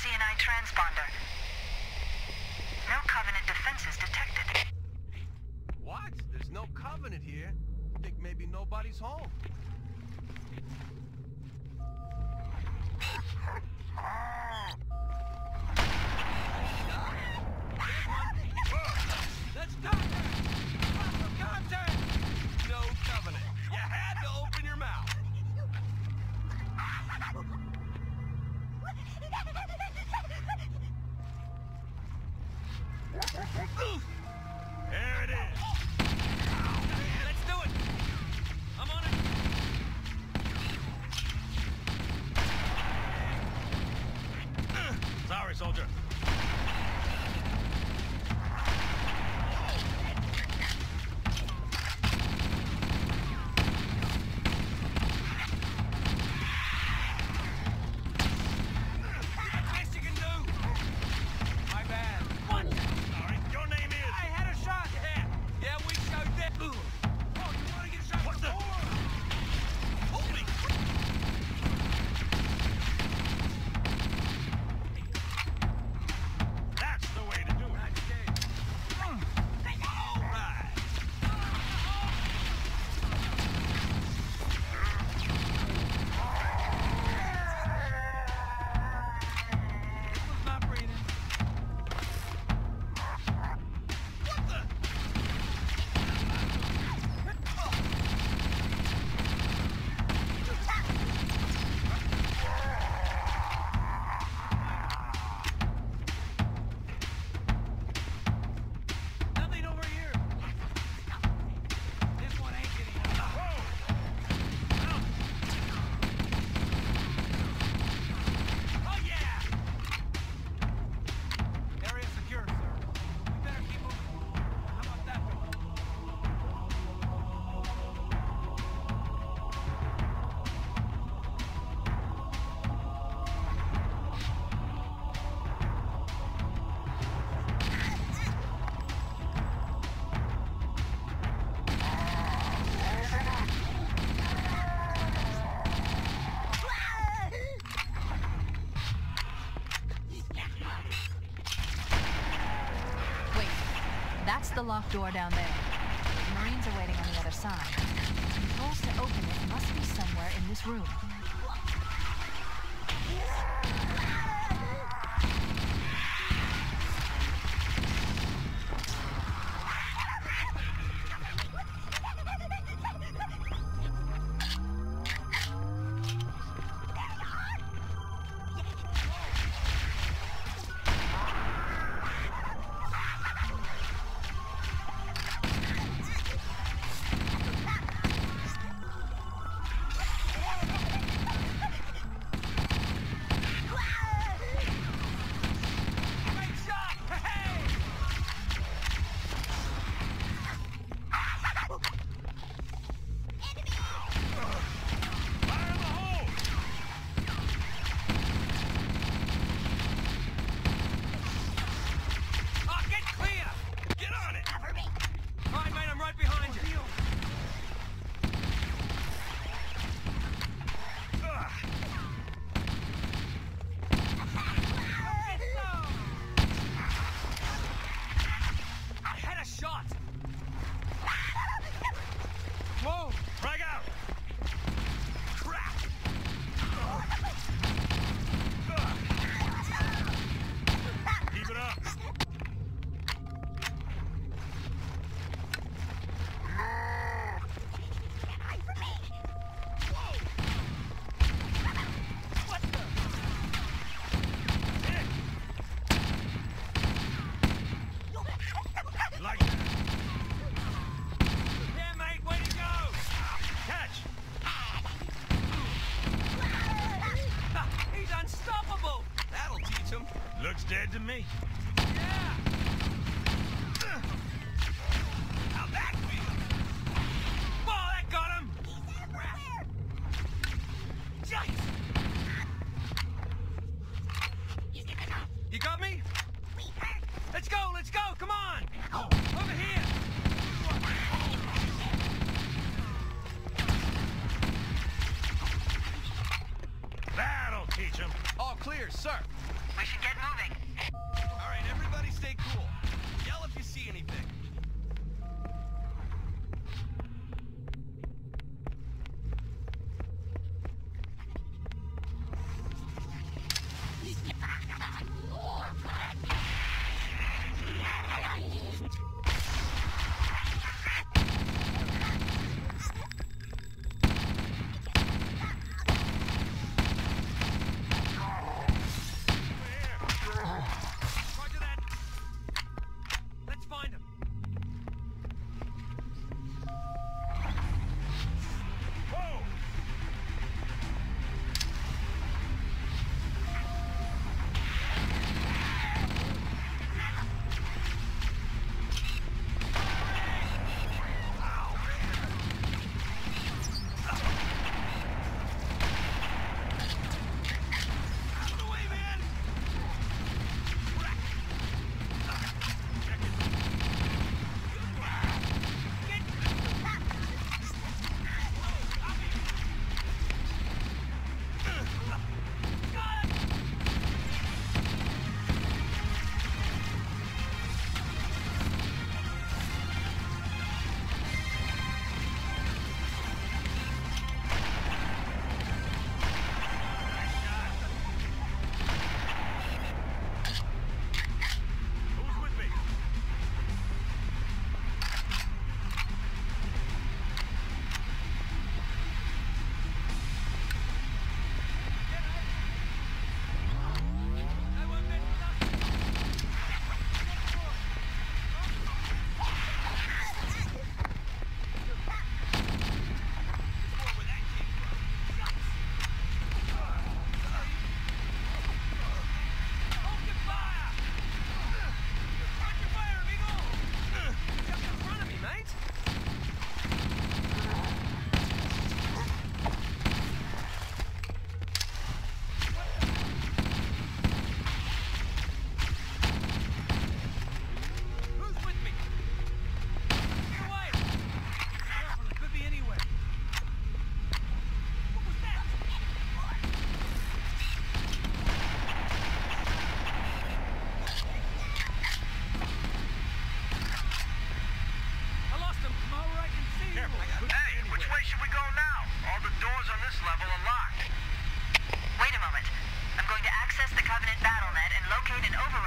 CNI transponder. No Covenant defenses detected. What? There's no Covenant here. Think maybe nobody's home. Let's stop! Contact! No covenant. You had to open your mouth. That's the locked door down there. The Marines are waiting on the other side. The controls to open it must be somewhere in this room.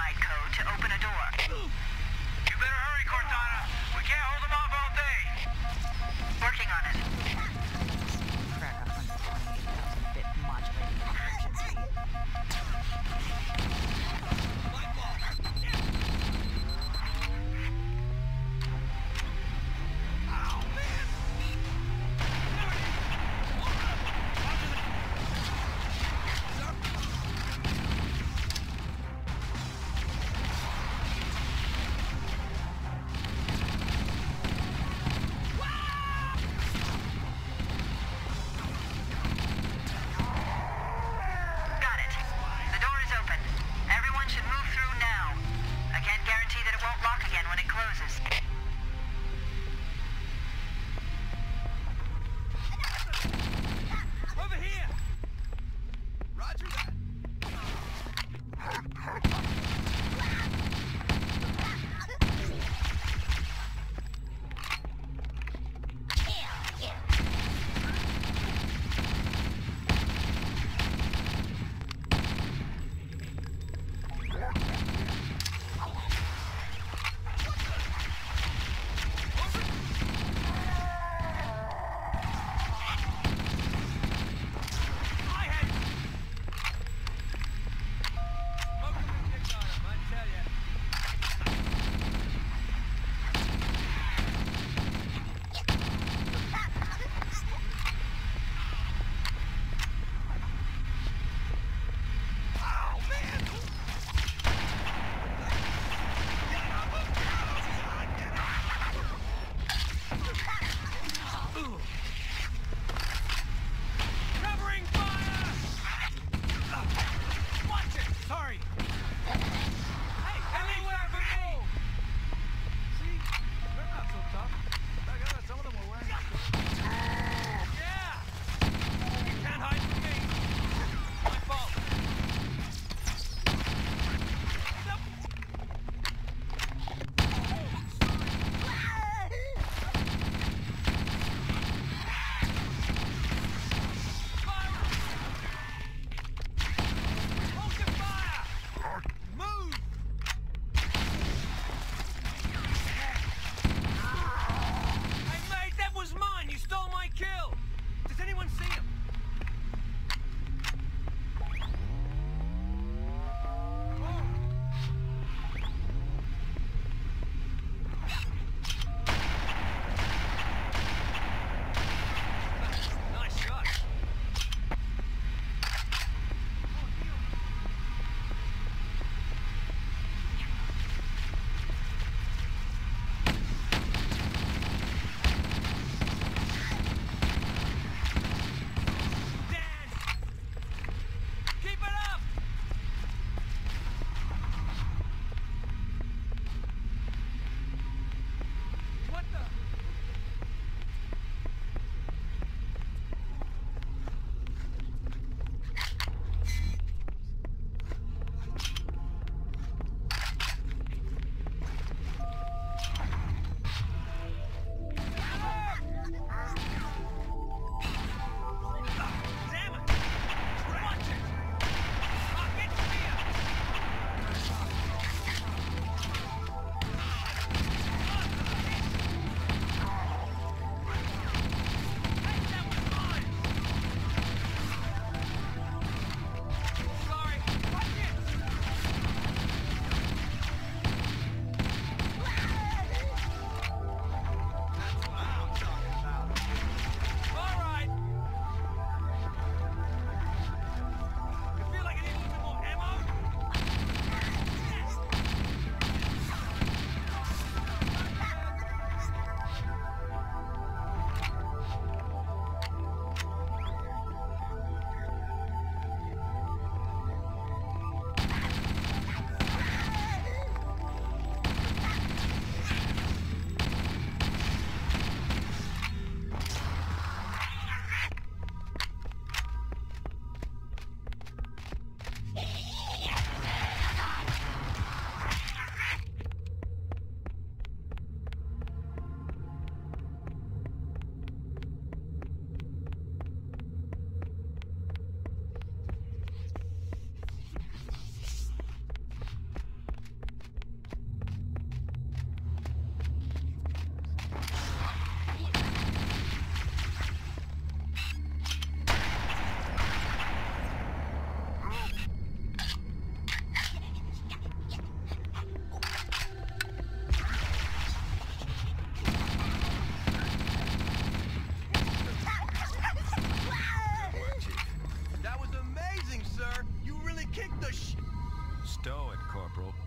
override code to open a door. You better hurry, Cortana. We can't hold them off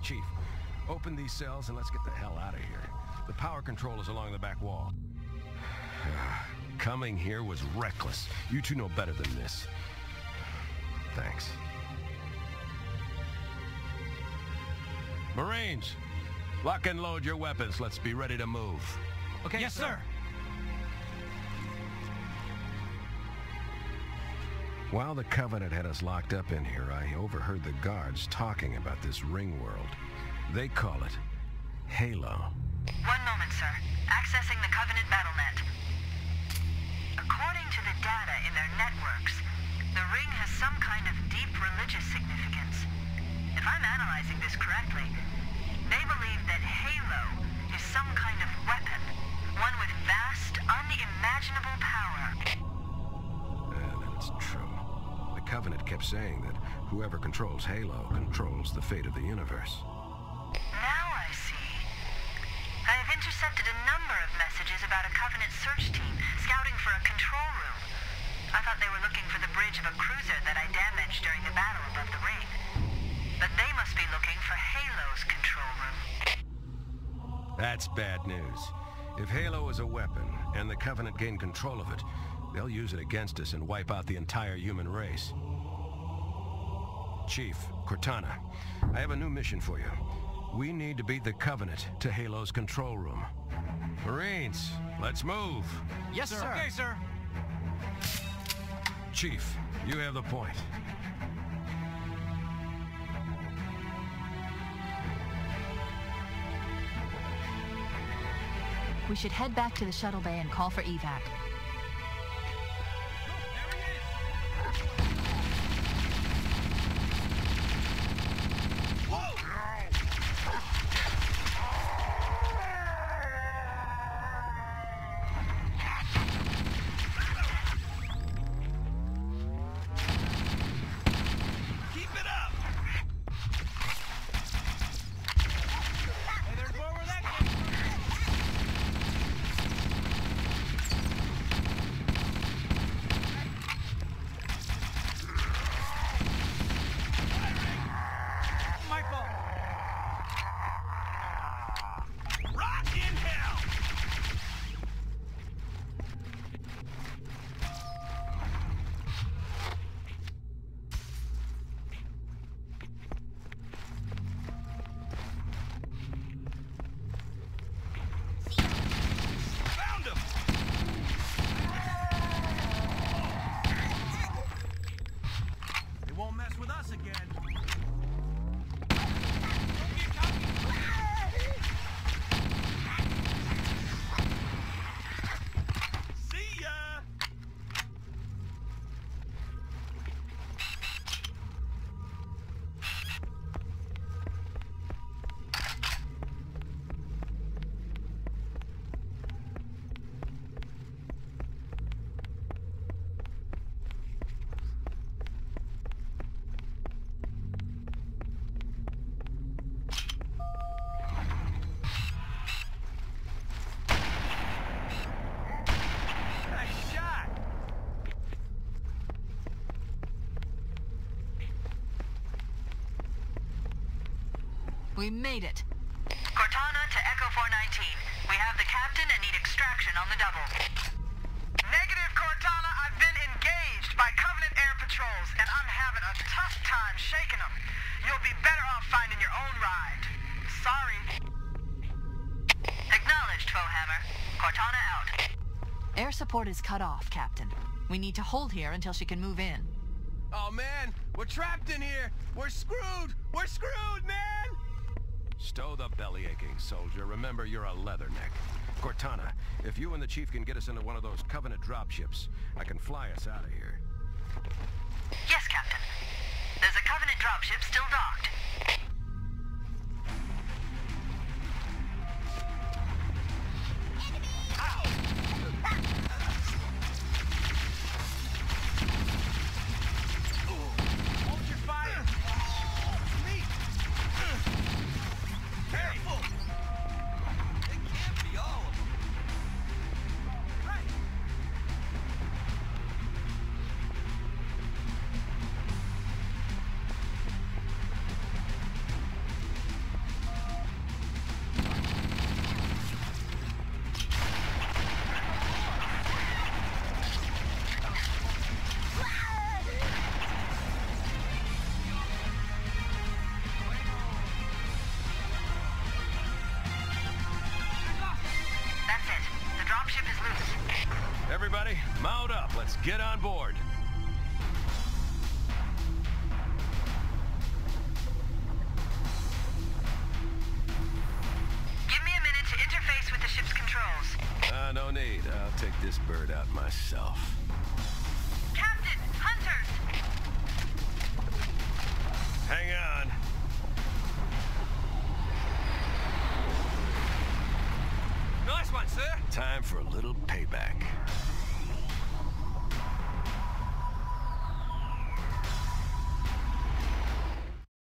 Chief, open these cells and let's get the hell out of here. The power control is along the back wall. Coming here was reckless. You two know better than this. Thanks. Marines, lock and load your weapons. Let's be ready to move. Okay, yes, sir. While the Covenant had us locked up in here, I overheard the guards talking about this ring world. They call it Halo. One moment, sir. Accessing the Covenant BattleNet. According to the data in their networks, the ring has some kind of deep religious significance. If I'm analyzing this correctly, they believe that Halo is some kind of weapon, one with vast, unimaginable power. It's true. Covenant kept saying that whoever controls Halo controls the fate of the universe. Now I see. I have intercepted a number of messages about a Covenant search team scouting for a control room. I thought they were looking for the bridge of a cruiser that I damaged during the battle above the ring. But they must be looking for Halo's control room. That's bad news. If Halo is a weapon, and the Covenant gain control of it, they'll use it against us and wipe out the entire human race. Chief, Cortana, I have a new mission for you. We need to beat the Covenant to Halo's control room. Marines, let's move. Yes, sir. Okay, sir. Chief, you have the point. We should head back to the shuttle bay and call for evac. We made it. Cortana to Echo 419. We have the captain and need extraction on the double. Negative, Cortana. I've been engaged by Covenant air patrols, and I'm having a tough time shaking them. You'll be better off finding your own ride. Sorry. Acknowledged, Foehammer. Cortana out. Air support is cut off, Captain. We need to hold here until she can move in. Oh man, we're trapped in here! We're screwed! We're screwed, man! Stow the belly aching, soldier. Remember, you're a leatherneck. Cortana, if you and the Chief can get us into one of those Covenant dropships, I can fly us out of here. Yes, Captain. There's a Covenant dropship still docked. Everybody. Mount up. Let's get on board. Give me a minute to interface with the ship's controls. Uh, no need. I'll take this bird out myself.